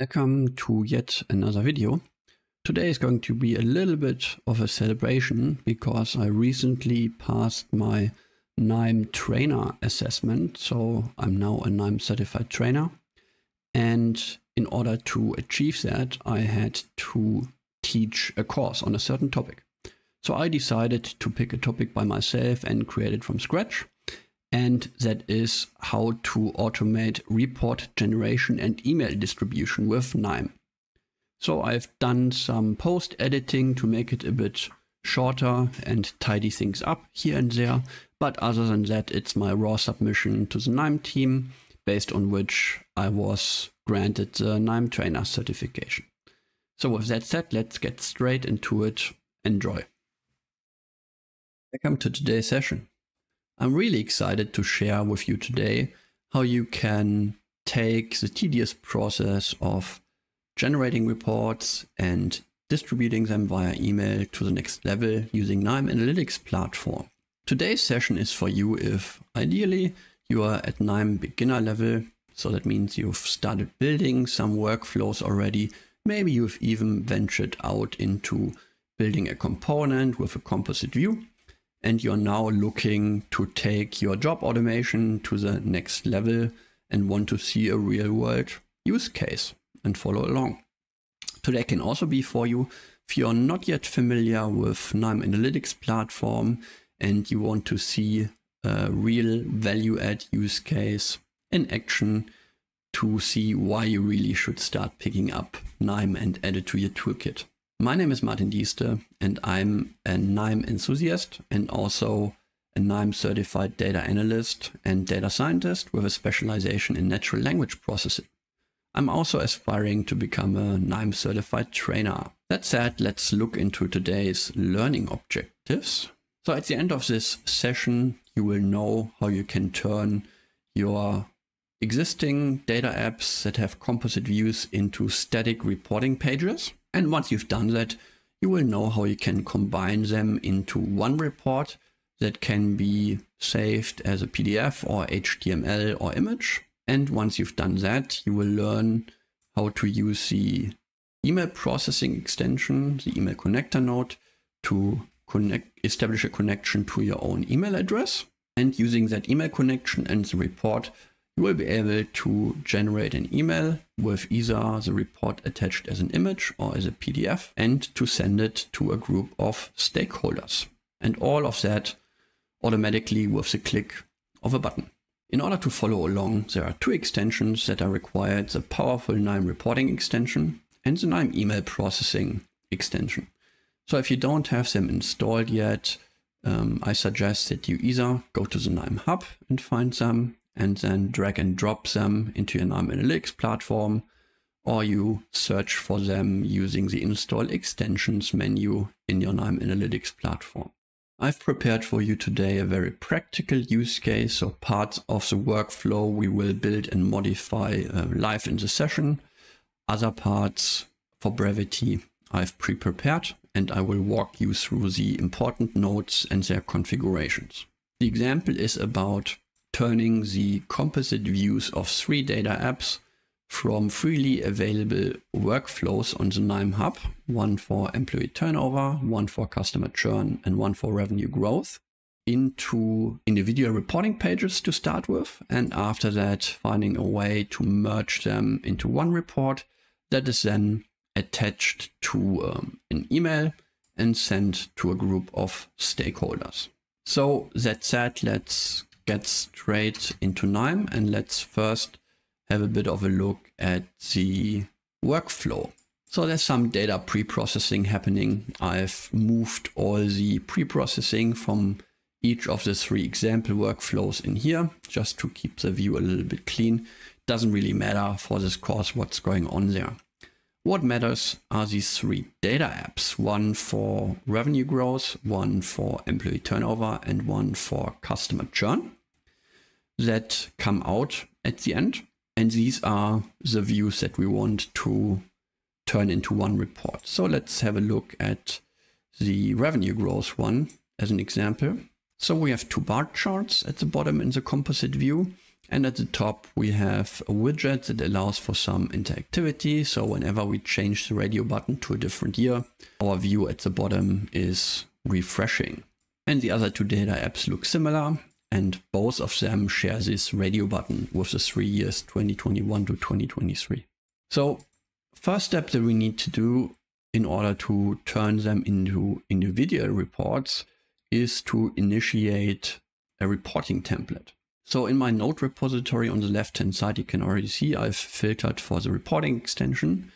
Welcome to yet another video. Today is going to be a little bit of a celebration because I recently passed my KNIME trainer assessment. So I'm now a KNIME certified trainer. And in order to achieve that, I had to teach a course on a certain topic. So I decided to pick a topic by myself and create it from scratch and that is how to automate report generation and email distribution with KNIME. So I've done some post editing to make it a bit shorter and tidy things up here and there. But other than that, it's my raw submission to the KNIME team, based on which I was granted the KNIME trainer certification. So with that said, let's get straight into it. Enjoy. Welcome to today's session. I'm really excited to share with you today how you can take the tedious process of generating reports and distributing them via email to the next level using KNIME Analytics platform. Today's session is for you if ideally you are at KNIME beginner level. So that means you've started building some workflows already. Maybe you've even ventured out into building a component with a composite view and you're now looking to take your job automation to the next level and want to see a real world use case and follow along. Today can also be for you if you're not yet familiar with KNIME Analytics platform and you want to see a real value add use case in action to see why you really should start picking up KNIME and add it to your toolkit. My name is Martin Dieste and I'm a KNIME enthusiast and also a KNIME certified data analyst and data scientist with a specialization in natural language processing. I'm also aspiring to become a KNIME certified trainer. That said, let's look into today's learning objectives. So at the end of this session, you will know how you can turn your existing data apps that have composite views into static reporting pages. And once you've done that, you will know how you can combine them into one report that can be saved as a PDF or HTML or image. And once you've done that, you will learn how to use the email processing extension, the email connector node to connect, establish a connection to your own email address. And using that email connection and the report, you will be able to generate an email with either the report attached as an image or as a PDF and to send it to a group of stakeholders. And all of that automatically with the click of a button. In order to follow along, there are two extensions that are required, the powerful KNIME reporting extension and the KNIME email processing extension. So if you don't have them installed yet, um, I suggest that you either go to the KNIME hub and find them and then drag and drop them into your KNIME Analytics platform, or you search for them using the install extensions menu in your KNIME Analytics platform. I've prepared for you today a very practical use case, so part of the workflow we will build and modify uh, live in the session. Other parts, for brevity, I've pre-prepared and I will walk you through the important nodes and their configurations. The example is about turning the composite views of three data apps from freely available workflows on the KNIME Hub, one for employee turnover, one for customer churn, and one for revenue growth, into individual reporting pages to start with. And after that, finding a way to merge them into one report that is then attached to um, an email and sent to a group of stakeholders. So that said, let's get straight into KNIME and let's first have a bit of a look at the workflow. So there's some data pre-processing happening. I've moved all the pre-processing from each of the three example workflows in here just to keep the view a little bit clean. Doesn't really matter for this course what's going on there. What matters are these three data apps, one for revenue growth, one for employee turnover, and one for customer churn that come out at the end. And these are the views that we want to turn into one report. So let's have a look at the revenue growth one as an example. So we have two bar charts at the bottom in the composite view. And at the top, we have a widget that allows for some interactivity. So whenever we change the radio button to a different year, our view at the bottom is refreshing. And the other two data apps look similar and both of them share this radio button with the three years 2021 to 2023. So first step that we need to do in order to turn them into individual reports is to initiate a reporting template. So in my node repository on the left hand side, you can already see I've filtered for the reporting extension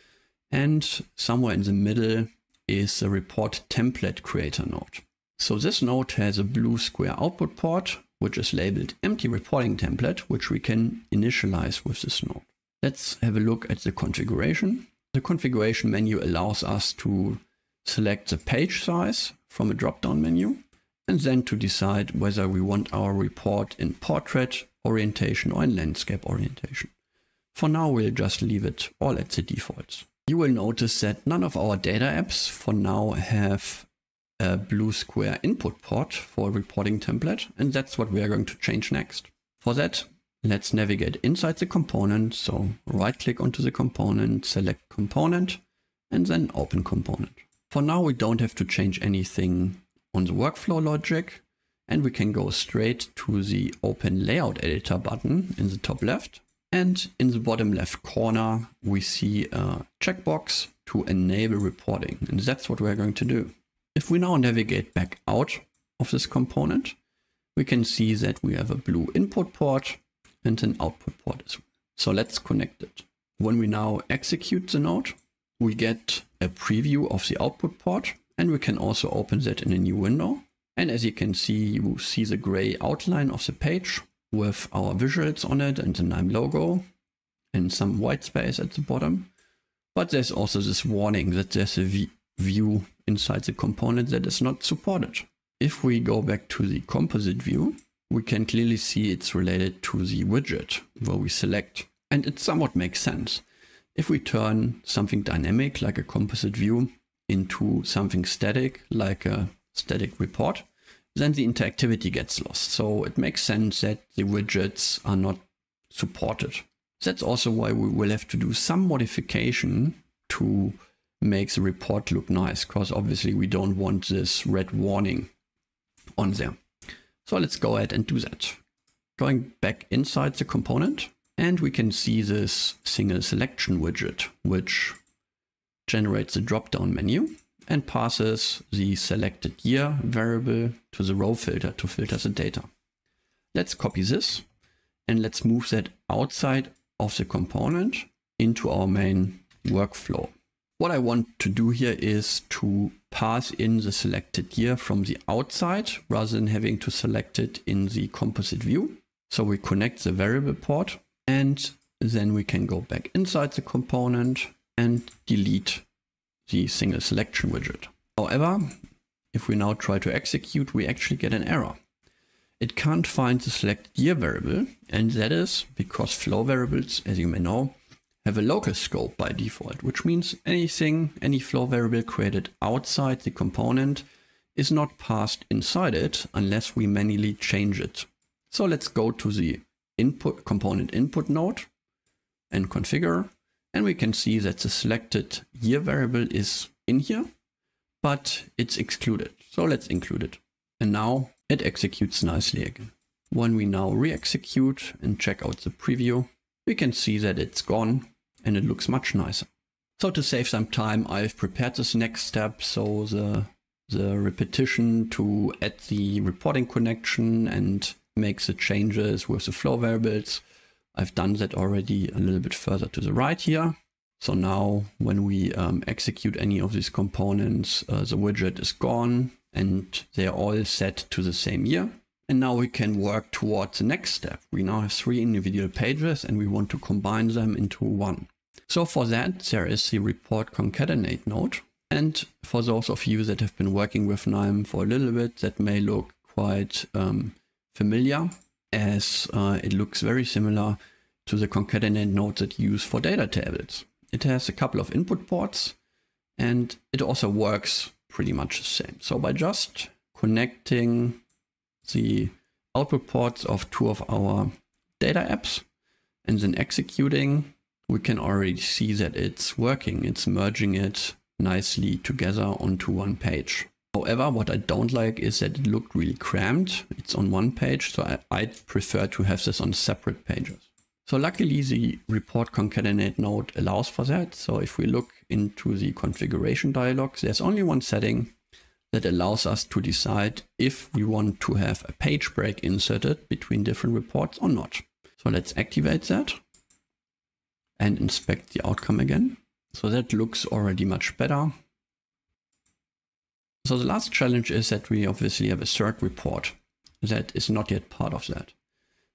and somewhere in the middle is the report template creator node. So this node has a blue square output port, which is labeled empty reporting template, which we can initialize with this node. Let's have a look at the configuration. The configuration menu allows us to select the page size from a drop-down menu and then to decide whether we want our report in portrait orientation or in landscape orientation. For now, we'll just leave it all at the defaults. You will notice that none of our data apps for now have a blue square input port for reporting template, and that's what we are going to change next. For that, let's navigate inside the component. So right click onto the component, select component, and then open component. For now, we don't have to change anything on the workflow logic and we can go straight to the open layout editor button in the top left. And in the bottom left corner, we see a checkbox to enable reporting. And that's what we're going to do. If we now navigate back out of this component, we can see that we have a blue input port and an output port as well. So let's connect it. When we now execute the node, we get a preview of the output port and we can also open that in a new window. And as you can see, you see the gray outline of the page with our visuals on it and the KNIME logo and some white space at the bottom. But there's also this warning that there's a view inside the component that is not supported. If we go back to the composite view, we can clearly see it's related to the widget where we select. And it somewhat makes sense. If we turn something dynamic like a composite view into something static, like a static report, then the interactivity gets lost. So it makes sense that the widgets are not supported. That's also why we will have to do some modification to make the report look nice, because obviously we don't want this red warning on there. So let's go ahead and do that. Going back inside the component, and we can see this single selection widget, which generates a drop-down menu and passes the selected year variable to the row filter to filter the data. Let's copy this and let's move that outside of the component into our main workflow. What I want to do here is to pass in the selected year from the outside rather than having to select it in the composite view. So we connect the variable port and then we can go back inside the component and delete the single selection widget. However, if we now try to execute, we actually get an error. It can't find the selected year variable, and that is because flow variables, as you may know, have a local scope by default, which means anything, any flow variable created outside the component is not passed inside it unless we manually change it. So let's go to the input component input node and configure and we can see that the selected year variable is in here, but it's excluded. So let's include it. And now it executes nicely again. When we now re-execute and check out the preview, we can see that it's gone and it looks much nicer. So to save some time, I've prepared this next step. So the, the repetition to add the reporting connection and make the changes with the flow variables I've done that already a little bit further to the right here. So now when we um, execute any of these components, uh, the widget is gone and they're all set to the same year. And now we can work towards the next step. We now have three individual pages and we want to combine them into one. So for that, there is the report concatenate node. And for those of you that have been working with KNIME for a little bit, that may look quite um, familiar as uh, it looks very similar to the concatenate node that you use for data tables. It has a couple of input ports and it also works pretty much the same. So by just connecting the output ports of two of our data apps and then executing, we can already see that it's working. It's merging it nicely together onto one page. However, what I don't like is that it looked really cramped. It's on one page, so I, I'd prefer to have this on separate pages. So luckily the report concatenate node allows for that. So if we look into the configuration dialog, there's only one setting that allows us to decide if we want to have a page break inserted between different reports or not. So let's activate that and inspect the outcome again. So that looks already much better. So the last challenge is that we obviously have a third report that is not yet part of that.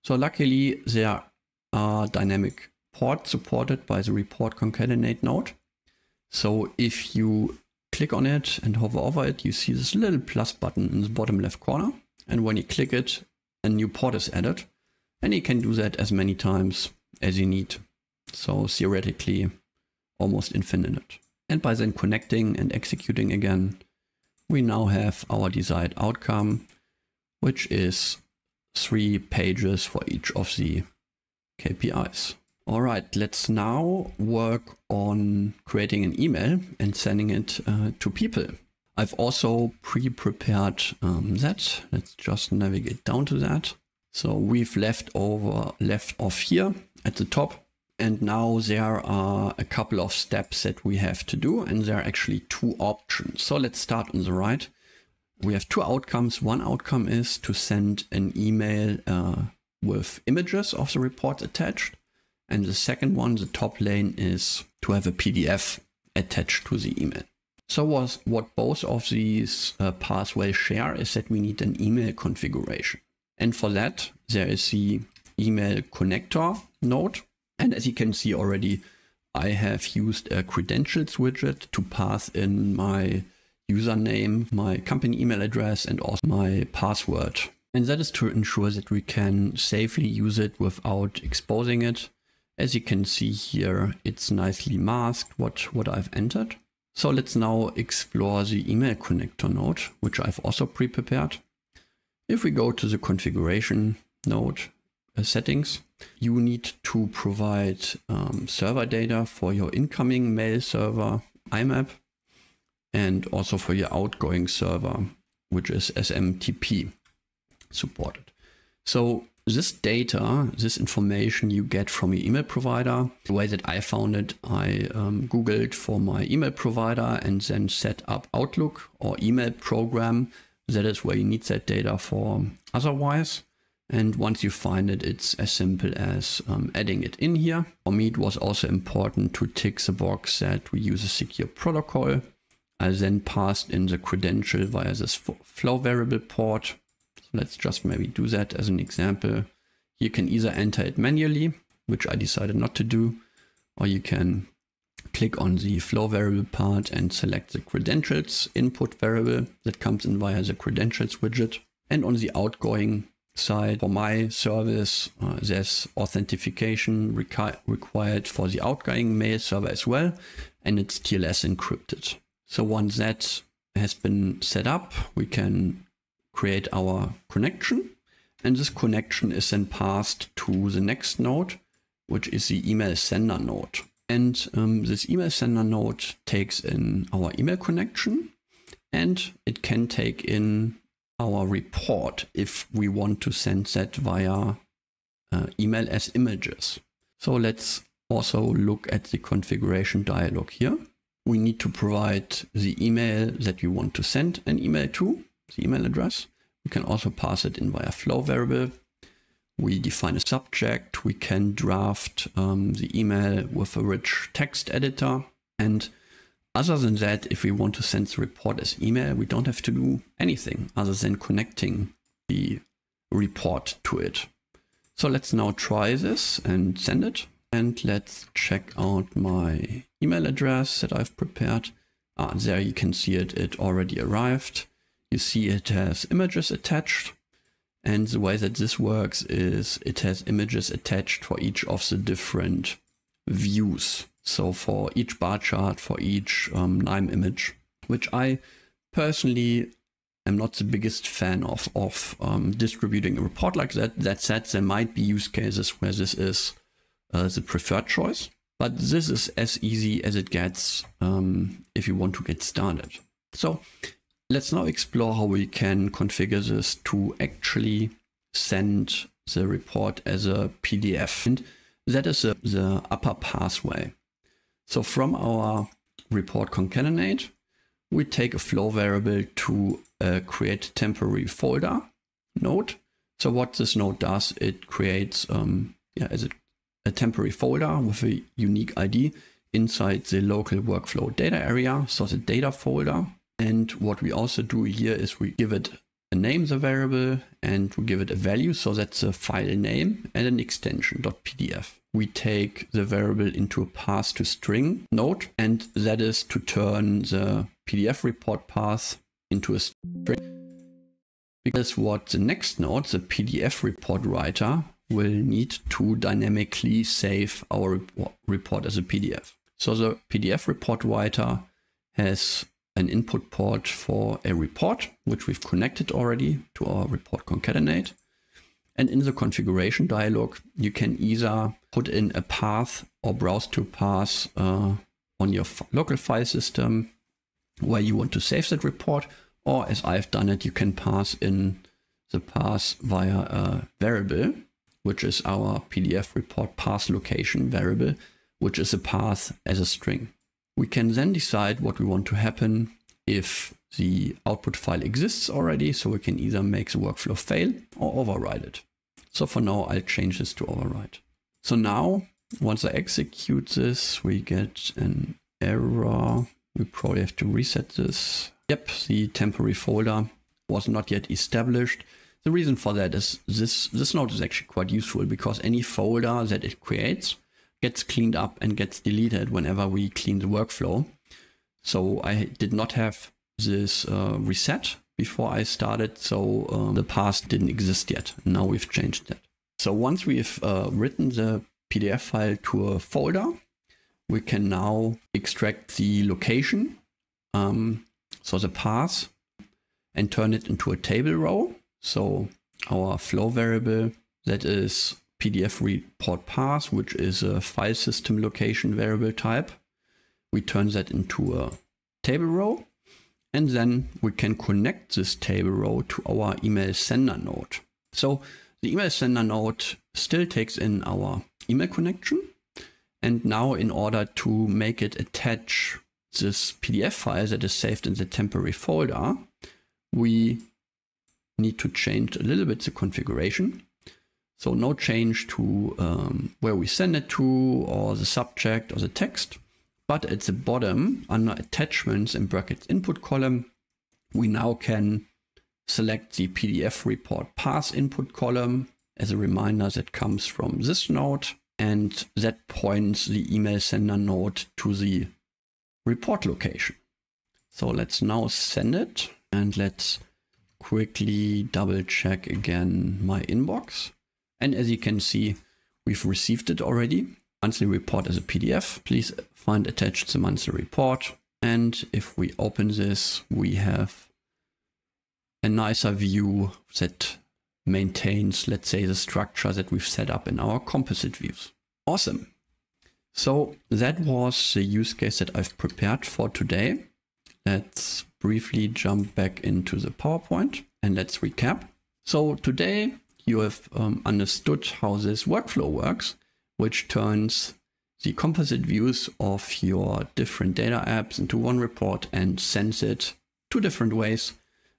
So luckily there are dynamic ports supported by the report concatenate node. So if you click on it and hover over it, you see this little plus button in the bottom left corner. And when you click it, a new port is added. And you can do that as many times as you need. So theoretically, almost infinite. And by then connecting and executing again, we now have our desired outcome, which is three pages for each of the KPIs. All right, let's now work on creating an email and sending it uh, to people. I've also pre-prepared um, that. Let's just navigate down to that. So we've left over, left off here at the top. And now there are a couple of steps that we have to do. And there are actually two options. So let's start on the right. We have two outcomes. One outcome is to send an email uh, with images of the report attached. And the second one, the top lane, is to have a PDF attached to the email. So was, what both of these uh, pathways share is that we need an email configuration. And for that, there is the email connector node. And as you can see already, I have used a credentials widget to pass in my username, my company email address, and also my password. And that is to ensure that we can safely use it without exposing it. As you can see here, it's nicely masked what, what I've entered. So let's now explore the email connector node, which I've also pre-prepared. If we go to the configuration node settings, you need to provide um, server data for your incoming mail server IMAP and also for your outgoing server, which is SMTP supported. So this data, this information you get from your email provider, the way that I found it, I um, Googled for my email provider and then set up Outlook or email program. That is where you need that data for otherwise. And once you find it, it's as simple as um, adding it in here. For me, it was also important to tick the box that we use a secure protocol. I then passed in the credential via this flow variable port Let's just maybe do that as an example. You can either enter it manually, which I decided not to do, or you can click on the flow variable part and select the credentials input variable that comes in via the credentials widget. And on the outgoing side, for my service, uh, there's authentication required for the outgoing mail server as well, and it's TLS encrypted. So once that has been set up, we can create our connection. And this connection is then passed to the next node, which is the email sender node. And um, this email sender node takes in our email connection and it can take in our report if we want to send that via uh, email as images. So let's also look at the configuration dialog here. We need to provide the email that we want to send an email to the email address. We can also pass it in via flow variable. We define a subject. We can draft um, the email with a rich text editor. And other than that, if we want to send the report as email, we don't have to do anything other than connecting the report to it. So let's now try this and send it. And let's check out my email address that I've prepared. Ah, there you can see it, it already arrived. You see it has images attached. And the way that this works is it has images attached for each of the different views. So for each bar chart, for each um, KNIME image, which I personally am not the biggest fan of, of um, distributing a report like that. That said, there might be use cases where this is uh, the preferred choice. But this is as easy as it gets um, if you want to get started. So let's now explore how we can configure this to actually send the report as a PDF. And that is the upper pathway. So from our report concatenate, we take a flow variable to uh, create temporary folder node. So what this node does, it creates um, yeah, as a, a temporary folder with a unique ID inside the local workflow data area, so the data folder. And what we also do here is we give it a name, the variable, and we give it a value. So that's a file name and an extension .pdf. We take the variable into a path to string node, and that is to turn the PDF report path into a string. Because what the next node, the PDF report writer, will need to dynamically save our report as a PDF. So the PDF report writer has an input port for a report, which we've connected already to our report concatenate. And in the configuration dialog, you can either put in a path or browse to path uh, on your local file system where you want to save that report, or as I've done it, you can pass in the path via a variable, which is our PDF report path location variable, which is a path as a string. We can then decide what we want to happen if the output file exists already. So we can either make the workflow fail or override it. So for now, I'll change this to override. So now, once I execute this, we get an error. We probably have to reset this. Yep, the temporary folder was not yet established. The reason for that is this, this node is actually quite useful because any folder that it creates gets cleaned up and gets deleted whenever we clean the workflow. So I did not have this uh, reset before I started, so um, the path didn't exist yet. Now we've changed that. So once we've uh, written the PDF file to a folder, we can now extract the location, um, so the path, and turn it into a table row. So our flow variable that is PDF report path, which is a file system location variable type. We turn that into a table row. And then we can connect this table row to our email sender node. So the email sender node still takes in our email connection. And now in order to make it attach this PDF file that is saved in the temporary folder, we need to change a little bit the configuration. So no change to um, where we send it to or the subject or the text. But at the bottom under attachments in brackets input column, we now can select the PDF report path input column as a reminder that comes from this node and that points the email sender node to the report location. So let's now send it and let's quickly double check again my inbox. And as you can see, we've received it already. Monthly report as a PDF. Please find attached the monthly report. And if we open this, we have a nicer view that maintains, let's say, the structure that we've set up in our composite views. Awesome. So that was the use case that I've prepared for today. Let's briefly jump back into the PowerPoint and let's recap. So today you have um, understood how this workflow works, which turns the composite views of your different data apps into one report and sends it two different ways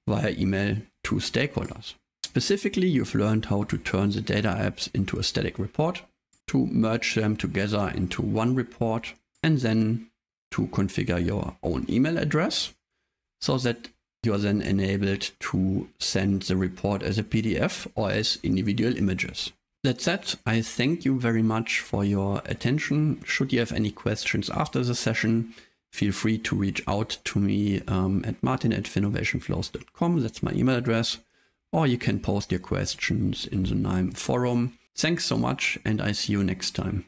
via email to stakeholders. Specifically, you've learned how to turn the data apps into a static report, to merge them together into one report, and then to configure your own email address so that you are then enabled to send the report as a PDF or as individual images. That said, I thank you very much for your attention. Should you have any questions after the session, feel free to reach out to me um, at martin at finnovationflows.com. That's my email address. Or you can post your questions in the KNIME forum. Thanks so much, and I see you next time.